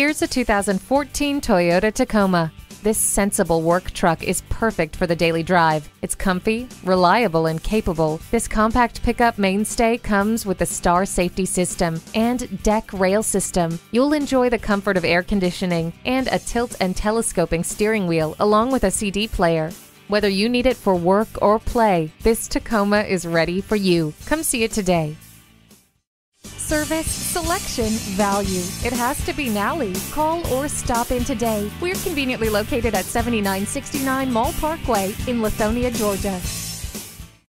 Here's a 2014 Toyota Tacoma. This sensible work truck is perfect for the daily drive. It's comfy, reliable, and capable. This compact pickup mainstay comes with the Star Safety System and deck rail system. You'll enjoy the comfort of air conditioning and a tilt and telescoping steering wheel along with a CD player. Whether you need it for work or play, this Tacoma is ready for you. Come see it today. Service, selection, value. It has to be Nalley. Call or stop in today. We're conveniently located at 7969 Mall Parkway in Lithonia, Georgia.